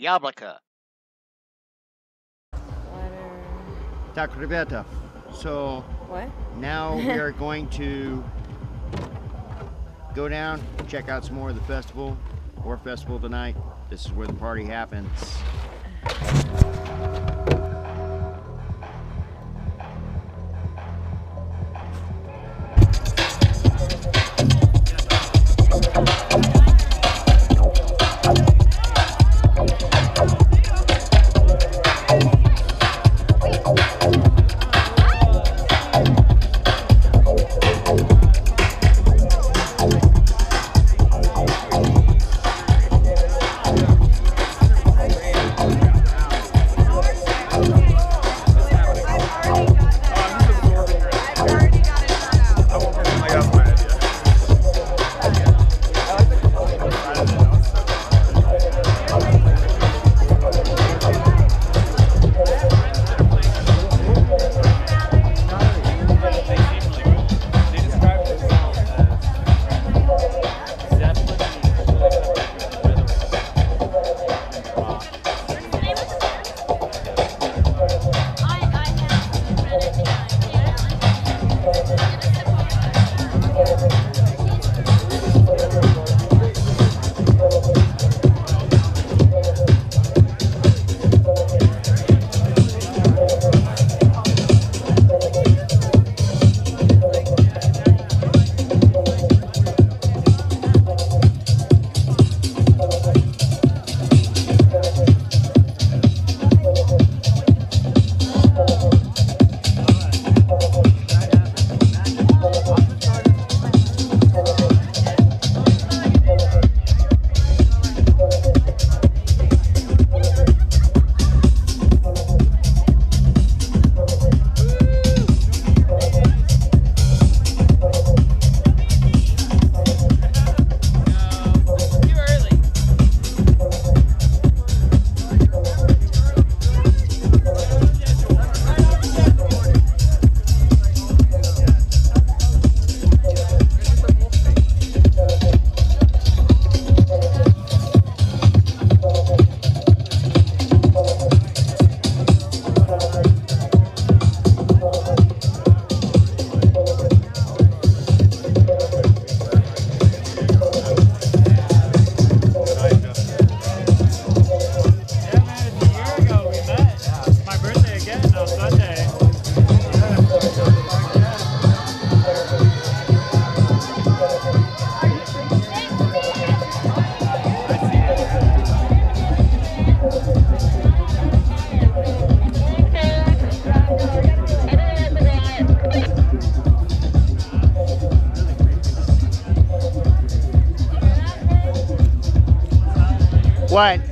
Yablika. Так, ребята, so What? now we are going to go down, check out some more of the festival, or festival tonight. This is where the party happens. What?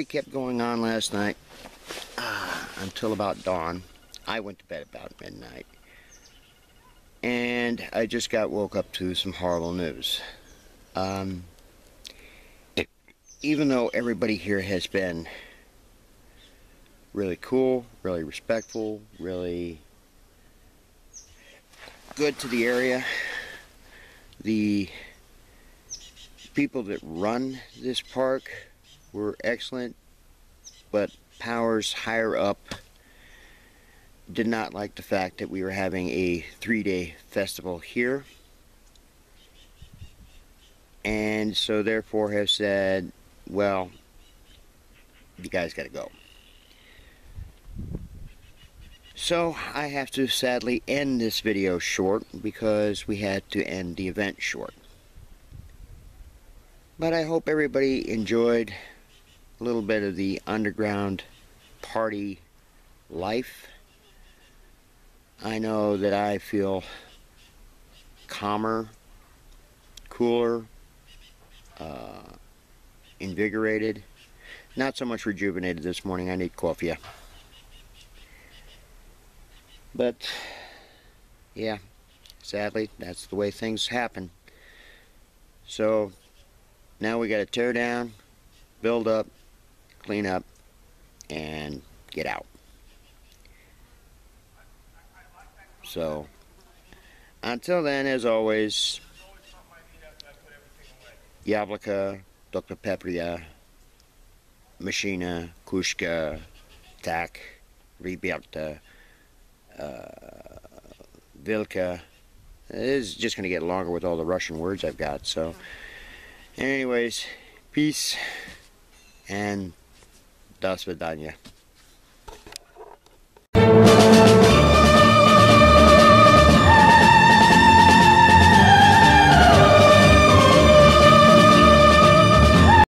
Party kept going on last night uh, until about dawn. I went to bed about midnight. And I just got woke up to some horrible news. Um, even though everybody here has been really cool, really respectful, really good to the area, the people that run this park were excellent, but powers higher up did not like the fact that we were having a three day festival here. And so, therefore, have said, well, you guys got to go. So, I have to sadly end this video short because we had to end the event short. But I hope everybody enjoyed a little bit of the underground party life. I know that I feel calmer, cooler, uh, invigorated. Not so much rejuvenated this morning. I need coffee. But, yeah, sadly, that's the way things happen. So, now we got to tear down, build up, clean up, and get out. So, until then, as always, Yablika, Dr. Pepria, Machina, Kushka, Tak, Rebelta, uh, Vilka. This is just going to get longer with all the Russian words I've got. So, anyways, peace and Do svidania.